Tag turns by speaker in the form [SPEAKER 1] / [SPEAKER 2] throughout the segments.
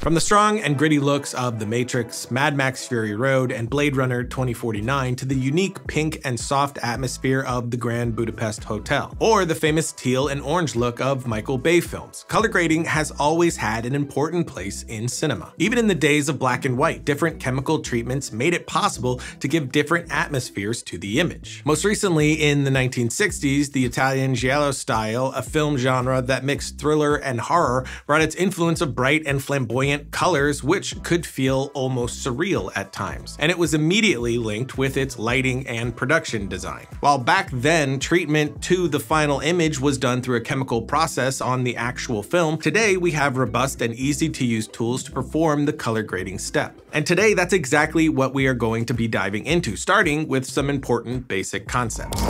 [SPEAKER 1] From the strong and gritty looks of The Matrix, Mad Max Fury Road, and Blade Runner 2049 to the unique pink and soft atmosphere of the Grand Budapest Hotel, or the famous teal and orange look of Michael Bay films, color grading has always had an important place in cinema. Even in the days of black and white, different chemical treatments made it possible to give different atmospheres to the image. Most recently, in the 1960s, the Italian Giallo style, a film genre that mixed thriller and horror, brought its influence of bright and flamboyant colors which could feel almost surreal at times, and it was immediately linked with its lighting and production design. While back then, treatment to the final image was done through a chemical process on the actual film, today we have robust and easy to use tools to perform the color grading step. And today that's exactly what we are going to be diving into, starting with some important basic concepts.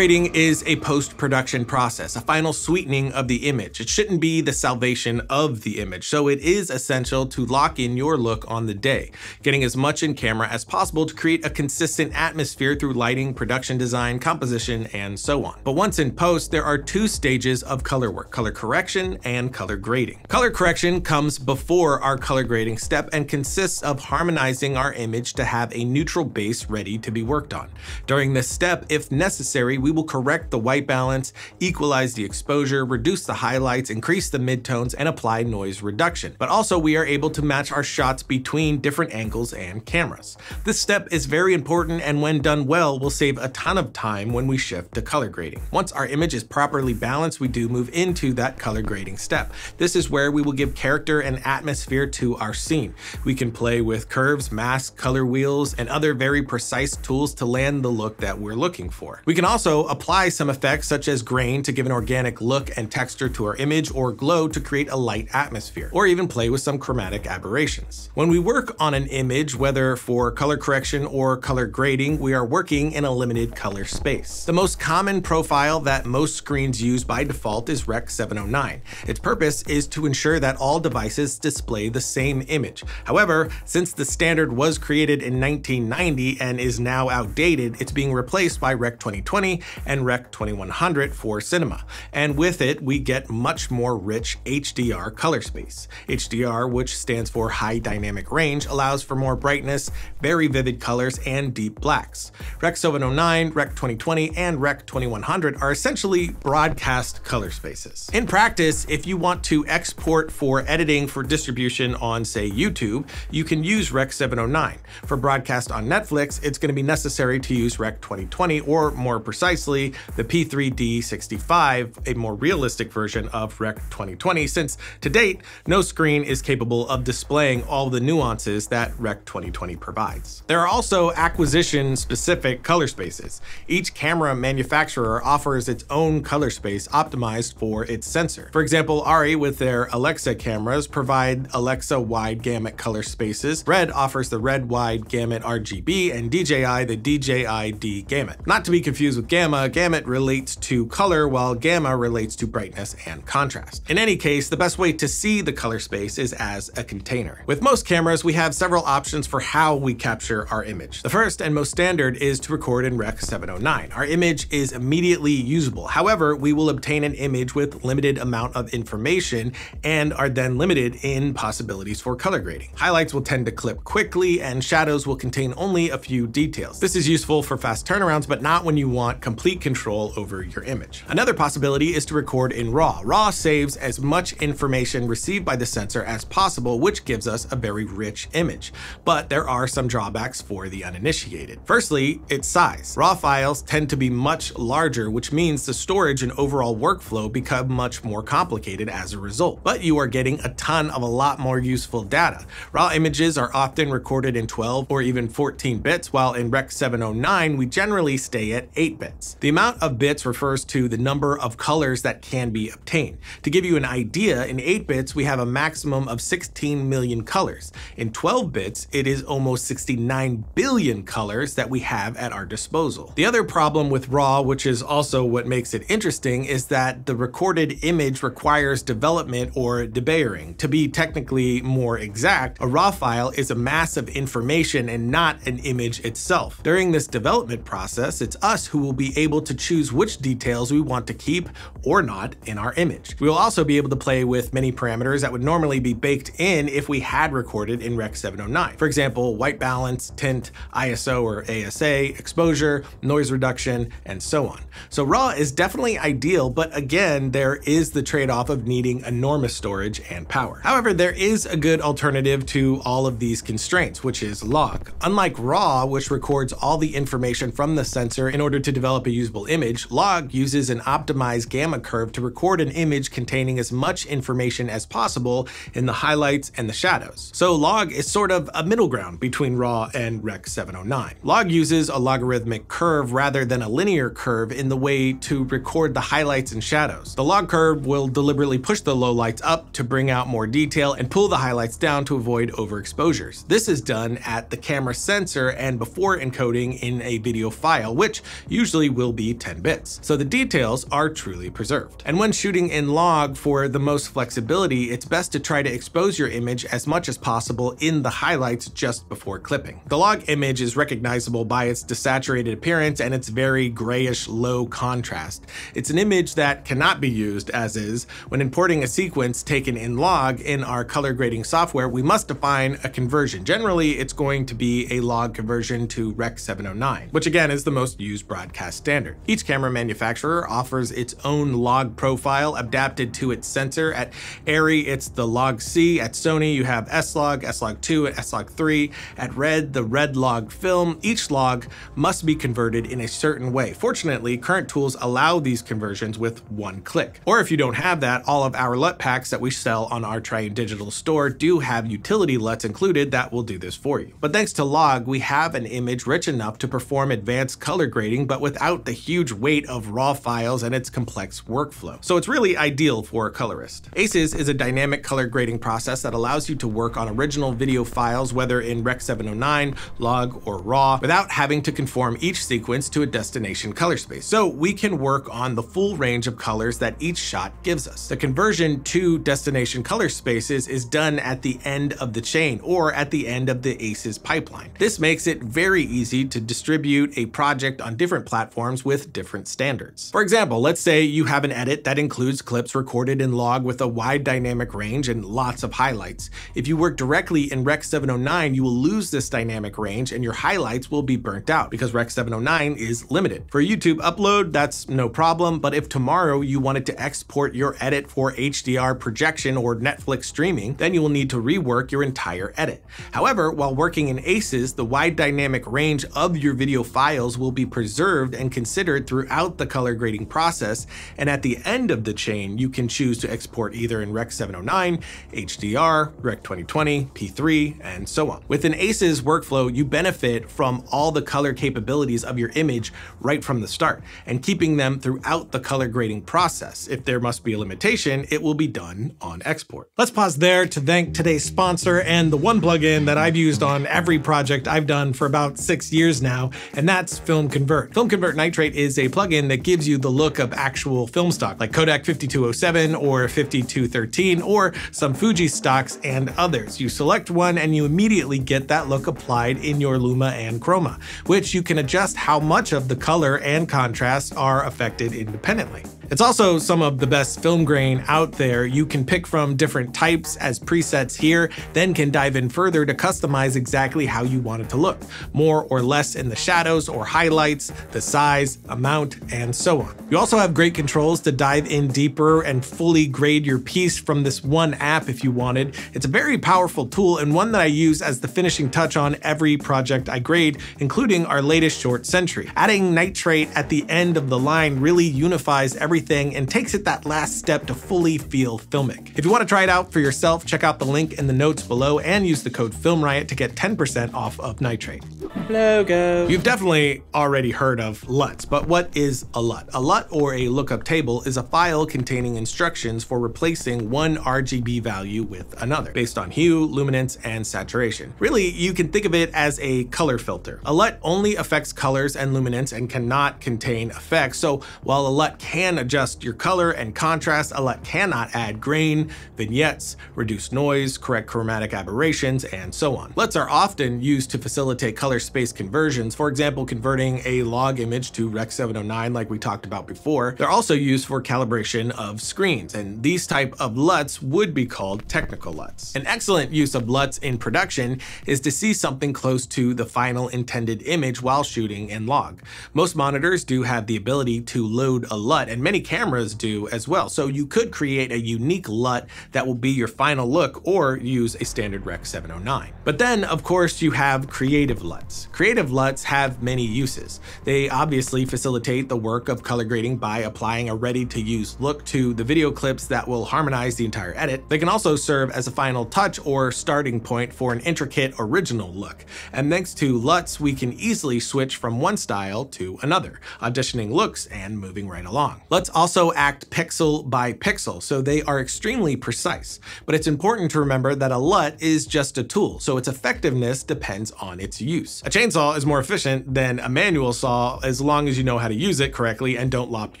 [SPEAKER 1] Grading is a post-production process, a final sweetening of the image. It shouldn't be the salvation of the image, so it is essential to lock in your look on the day, getting as much in camera as possible to create a consistent atmosphere through lighting, production design, composition, and so on. But once in post, there are two stages of color work, color correction and color grading. Color correction comes before our color grading step and consists of harmonizing our image to have a neutral base ready to be worked on. During this step, if necessary, we will correct the white balance, equalize the exposure, reduce the highlights, increase the midtones, and apply noise reduction. But also we are able to match our shots between different angles and cameras. This step is very important and when done well will save a ton of time when we shift to color grading. Once our image is properly balanced, we do move into that color grading step. This is where we will give character and atmosphere to our scene. We can play with curves, masks, color wheels, and other very precise tools to land the look that we're looking for. We can also apply some effects such as grain to give an organic look and texture to our image or glow to create a light atmosphere, or even play with some chromatic aberrations. When we work on an image, whether for color correction or color grading, we are working in a limited color space. The most common profile that most screens use by default is Rec 709. Its purpose is to ensure that all devices display the same image. However, since the standard was created in 1990 and is now outdated, it's being replaced by Rec 2020 2020 and Rec 2100 for cinema. And with it, we get much more rich HDR color space. HDR, which stands for High Dynamic Range, allows for more brightness, very vivid colors, and deep blacks. Rec 709, Rec 2020, and Rec 2100 are essentially broadcast color spaces. In practice, if you want to export for editing for distribution on, say, YouTube, you can use Rec 709. For broadcast on Netflix, it's going to be necessary to use Rec 2020 or more precisely, the P3D65, a more realistic version of Rec 2020, since to date, no screen is capable of displaying all the nuances that Rec 2020 provides. There are also acquisition-specific color spaces. Each camera manufacturer offers its own color space optimized for its sensor. For example, Arri with their Alexa cameras provide Alexa wide gamut color spaces. Red offers the red wide gamut RGB and DJI the DJI D gamut. Not to be confused with gamma, gamut relates to color while gamma relates to brightness and contrast. In any case, the best way to see the color space is as a container. With most cameras, we have several options for how we capture our image. The first and most standard is to record in Rec 709. Our image is immediately usable. However, we will obtain an image with limited amount of information and are then limited in possibilities for color grading. Highlights will tend to clip quickly and shadows will contain only a few details. This is useful for fast turnarounds, but not when you want complete control over your image. Another possibility is to record in RAW. RAW saves as much information received by the sensor as possible, which gives us a very rich image. But there are some drawbacks for the uninitiated. Firstly, its size. RAW files tend to be much larger, which means the storage and overall workflow become much more complicated as a result. But you are getting a ton of a lot more useful data. RAW images are often recorded in 12 or even 14 bits, while in Rec 709 we generally stay at 8 bits. The amount of bits refers to the number of colors that can be obtained. To give you an idea, in 8 bits we have a maximum of 16 million colors. In 12 bits, it is almost 69 billion colors that we have at our disposal. The other problem with RAW, which is also what makes it interesting, is that the recorded image requires development or debayering. To be technically more exact, a RAW file is a mass of information and not an image itself. During this development process, it's us who will be able to choose which details we want to keep or not in our image. We will also be able to play with many parameters that would normally be baked in if we had recorded in Rec 709. For example, white balance, tint, ISO or ASA, exposure, noise reduction, and so on. So RAW is definitely ideal, but again, there is the trade-off of needing enormous storage and power. However, there is a good alternative to all of these constraints, which is log. Unlike RAW, which records all the information from the sensor in order to develop a usable image, log uses an optimized gamma curve to record an image containing as much information as possible in the highlights and the shadows. So log is sort of a middle ground between RAW and Rec 709. Log uses a logarithmic curve rather than a linear curve in the way to record the highlights and shadows. The log curve will deliberately push the lowlights up to bring out more detail and pull the highlights down to avoid overexposures. This is done at the camera sensor and before encoding in a video file, which usually will be 10 bits. So the details are truly preserved. And when shooting in log for the most flexibility, it's best to try to expose your image as much as possible in the highlights just before clipping. The log image is recognizable by its desaturated appearance and its very grayish low contrast. It's an image that cannot be used as is. When importing a sequence taken in log in our color grading software, we must define a conversion. Generally, it's going to be a log conversion to Rec 709, which again is the most used broadcast standard. Each camera manufacturer offers its own log profile adapted to its sensor. At Arri, it's the log C. At Sony, you have S-Log, S-Log 2, and S-Log 3. At Red, the Red log film. Each log must be converted in a certain way. Fortunately, current tools allow these conversions with one click. Or if you don't have that, all of our LUT packs that we sell on our Triune Digital store do have utility LUTs included that will do this for you. But thanks to log, we have an image rich enough to perform advanced color grading, but without the huge weight of raw files and its complex workflow. So it's really ideal for a colorist. ACES is a dynamic color grading process that allows you to work on original video files, whether in Rec 709, log, or RAW, without having to conform each sequence to a destination color space. So we can work on the full range of colors that each shot gives us. The conversion to destination color spaces is done at the end of the chain or at the end of the ACES pipeline. This makes it very easy to distribute a project on different platforms with different standards. For example, let's say you have an edit that includes clips recorded in log with a wide dynamic range and lots of highlights. If you work directly in Rec 709, you will lose this dynamic range and your highlights will be burnt out because Rec 709 is limited. For YouTube upload, that's no problem, but if tomorrow you wanted to export your edit for HDR projection or Netflix streaming, then you will need to rework your entire edit. However, while working in ACES, the wide dynamic range of your video files will be preserved and considered throughout the color grading process, and at the end of the chain, you can choose to export either in Rec 709, HDR, Rec 2020, P3, and so on. Within ACES workflow, you benefit from all the color capabilities of your image right from the start, and keeping them throughout the color grading process. If there must be a limitation, it will be done on export. Let's pause there to thank today's sponsor and the one plugin that I've used on every project I've done for about six years now, and that's Film Convert. Film Convert Nitrate is a plugin that gives you the look of actual film stock, like Kodak 5207 or 5213, or some Fuji stocks and others. You select one and you immediately get that look applied in your Luma and Chroma, which you can adjust how much of the color and contrast are affected independently. It's also some of the best film grain out there. You can pick from different types as presets here, then can dive in further to customize exactly how you want it to look, more or less in the shadows or highlights, the size, amount, and so on. You also have great controls to dive in deeper and fully grade your piece from this one app if you wanted. It's a very powerful tool and one that I use as the finishing touch on every project I grade, including our latest short Century. Adding nitrate at the end of the line really unifies everything everything and takes it that last step to fully feel filmic. If you want to try it out for yourself, check out the link in the notes below and use the code FilmRiot to get 10% off of Nitrate.
[SPEAKER 2] Logo.
[SPEAKER 1] You've definitely already heard of LUTs, but what is a LUT? A LUT or a lookup table is a file containing instructions for replacing one RGB value with another based on hue, luminance, and saturation. Really, you can think of it as a color filter. A LUT only affects colors and luminance and cannot contain effects, so while a LUT can adjust your color and contrast, a LUT cannot add grain, vignettes, reduce noise, correct chromatic aberrations, and so on. LUTs are often used to facilitate color space conversions, for example, converting a log image to Rec 709 like we talked about before. They're also used for calibration of screens, and these type of LUTs would be called technical LUTs. An excellent use of LUTs in production is to see something close to the final intended image while shooting in log. Most monitors do have the ability to load a LUT, and many cameras do as well, so you could create a unique LUT that will be your final look or use a standard Rec 709. But then, of course, you have creative LUTs. Creative LUTs have many uses. They obviously facilitate the work of color grading by applying a ready-to-use look to the video clips that will harmonize the entire edit. They can also serve as a final touch or starting point for an intricate original look. And thanks to LUTs, we can easily switch from one style to another, auditioning looks and moving right along. LUTs also act pixel by pixel, so they are extremely precise. But it's important to remember that a LUT is just a tool, so its effectiveness depends on its use. A chainsaw is more efficient than a manual saw as long as you know how to use it correctly and don't lop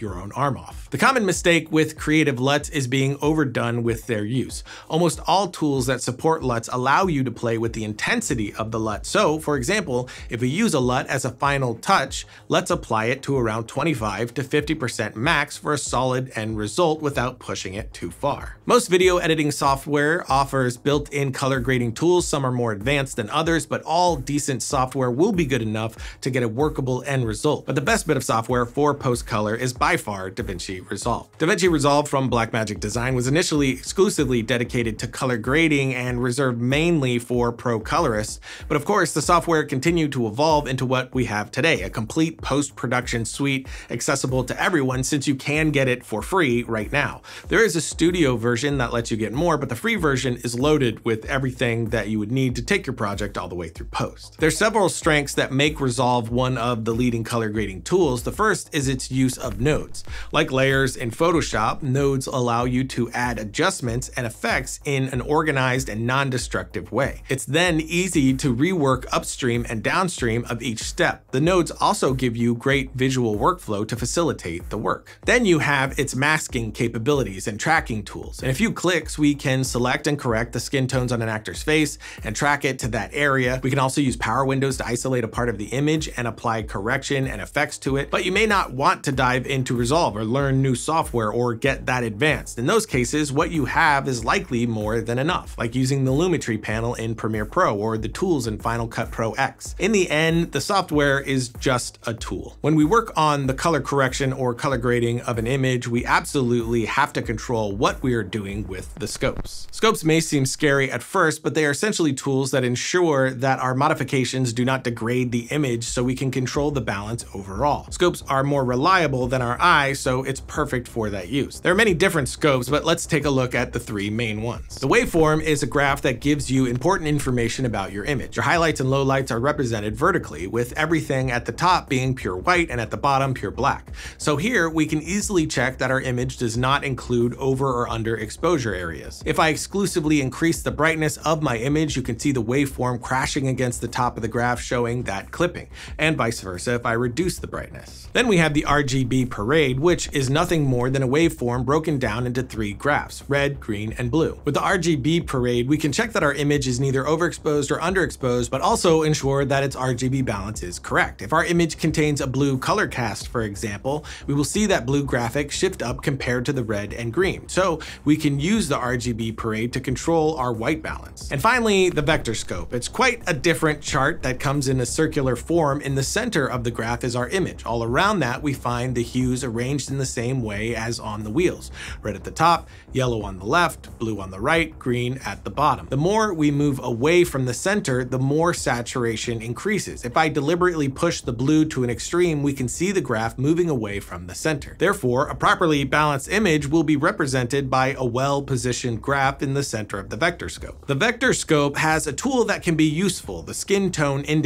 [SPEAKER 1] your own arm off. The common mistake with creative LUTs is being overdone with their use. Almost all tools that support LUTs allow you to play with the intensity of the LUT. So, for example, if we use a LUT as a final touch, let's apply it to around 25 to 50% max for a solid end result without pushing it too far. Most video editing software offers built-in color grading tools. Some are more advanced than others, but all decent software will be good enough to get a workable end result. But the best bit of software for post-color is by far DaVinci Resolve. DaVinci Resolve from Blackmagic Design was initially exclusively dedicated to color grading and reserved mainly for pro colorists, but of course the software continued to evolve into what we have today, a complete post-production suite accessible to everyone since you can get it for free right now. There is a studio version that lets you get more, but the free version is loaded with everything that you would need to take your project all the way through post. There's several strengths that make Resolve one of the leading color grading tools. The first is its use of nodes. Like layers in Photoshop, nodes allow you to add adjustments and effects in an organized and non-destructive way. It's then easy to rework upstream and downstream of each step. The nodes also give you great visual workflow to facilitate the work. Then you have its masking capabilities and tracking tools. In a few clicks, we can select and correct the skin tones on an actor's face and track it to that area. We can also use power windows to isolate a part of the image and apply correction and effects to it, but you may not want to dive into Resolve or learn new software or get that advanced. In those cases, what you have is likely more than enough, like using the Lumetri panel in Premiere Pro or the tools in Final Cut Pro X. In the end, the software is just a tool. When we work on the color correction or color grading of an image, we absolutely have to control what we are doing with the scopes. Scopes may seem scary at first, but they are essentially tools that ensure that our modifications do not degrade the image so we can control the balance overall. Scopes are more reliable than our eye, so it's perfect for that use. There are many different scopes, but let's take a look at the three main ones. The waveform is a graph that gives you important information about your image. Your highlights and lowlights are represented vertically, with everything at the top being pure white and at the bottom pure black. So here we can easily check that our image does not include over or under exposure areas. If I exclusively increase the brightness of my image, you can see the waveform crashing against the top of the graph showing that clipping, and vice versa if I reduce the brightness. Then we have the RGB parade, which is nothing more than a waveform broken down into three graphs, red, green, and blue. With the RGB parade, we can check that our image is neither overexposed or underexposed, but also ensure that its RGB balance is correct. If our image contains a blue color cast, for example, we will see that blue graphic shift up compared to the red and green. So we can use the RGB parade to control our white balance. And finally, the vector scope. It's quite a different chart that comes in a circular form. In the center of the graph is our image. All around that, we find the hues arranged in the same same way as on the wheels. Red at the top, yellow on the left, blue on the right, green at the bottom. The more we move away from the center, the more saturation increases. If I deliberately push the blue to an extreme, we can see the graph moving away from the center. Therefore, a properly balanced image will be represented by a well-positioned graph in the center of the vector scope. The vector scope has a tool that can be useful, the skin tone indicator.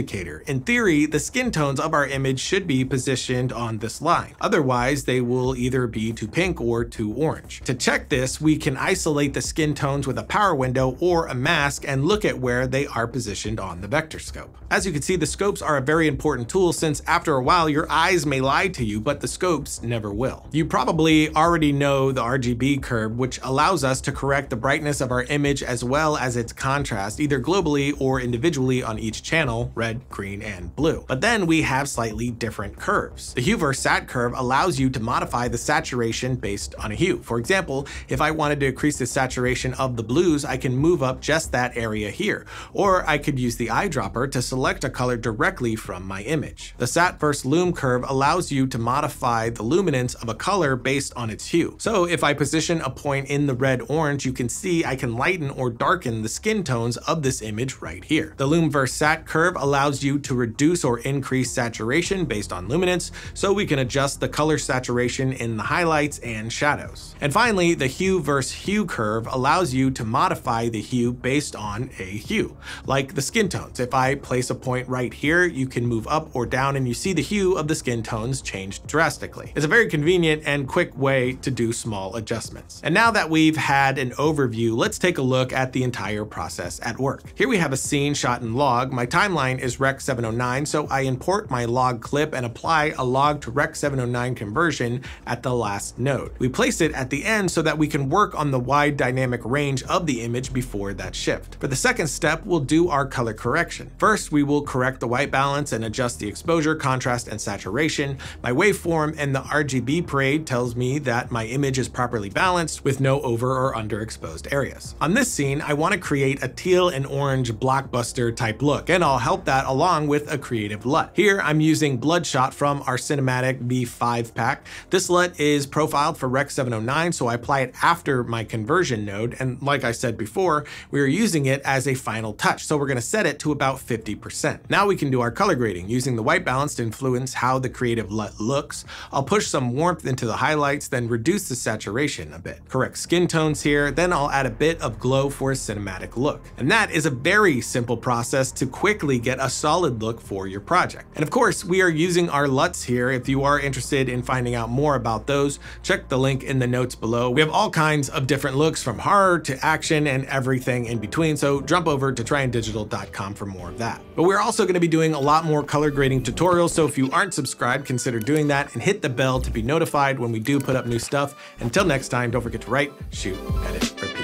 [SPEAKER 1] In theory, the skin tones of our image should be positioned on this line. Otherwise, they will either be too pink or too orange. To check this, we can isolate the skin tones with a power window or a mask and look at where they are positioned on the vector scope. As you can see, the scopes are a very important tool since after a while your eyes may lie to you, but the scopes never will. You probably already know the RGB curve, which allows us to correct the brightness of our image as well as its contrast, either globally or individually on each channel, red, green, and blue. But then we have slightly different curves. The hue versus sat curve allows you to modify the saturation based on a hue. For example, if I wanted to increase the saturation of the blues, I can move up just that area here. Or I could use the eyedropper to select a color directly from my image. The sat versus lum curve allows you to modify the luminance of a color based on its hue. So if I position a point in the red orange, you can see I can lighten or darken the skin tones of this image right here. The lum versus sat curve allows you to reduce or increase saturation based on luminance, so we can adjust the color saturation in the highlights and shadows. And finally, the hue versus hue curve allows you to modify the hue based on a hue, like the skin tones. If I place a point right here, you can move up or down and you see the hue of the skin tones change drastically. It's a very convenient and quick way to do small adjustments. And now that we've had an overview, let's take a look at the entire process at work. Here we have a scene shot in log. My timeline is Rec 709, so I import my log clip and apply a log to Rec 709 conversion at the last node. We place it at the end so that we can work on the wide dynamic range of the image before that shift. For the second step, we'll do our color correction. First, we will correct the white balance and adjust the exposure, contrast, and saturation. My waveform and the RGB parade tells me that my image is properly balanced with no over or underexposed areas. On this scene, I want to create a teal and orange blockbuster type look, and I'll help that along with a creative LUT. Here, I'm using Bloodshot from our Cinematic B5 pack. This LUT is profiled for Rec 709, so I apply it after my conversion node, and like I said before, we are using it as a final touch, so we're going to set it to about 50%. Now we can do our color grading, using the white balance to influence how the creative LUT looks. I'll push some warmth into the highlights, then reduce the saturation a bit. Correct skin tones here, then I'll add a bit of glow for a cinematic look. And that is a very simple process to quickly get a solid look for your project. And of course, we are using our LUTs here. If you are interested in finding out more about those, check the link in the notes below. We have all kinds of different looks from horror to action and everything in between, so jump over to triunedigital.com for more of that. But we're also going to be doing a lot more color grading tutorials, so if you aren't subscribed, consider doing that and hit the bell to be notified when we do put up new stuff. Until next time, don't forget to write, shoot, edit,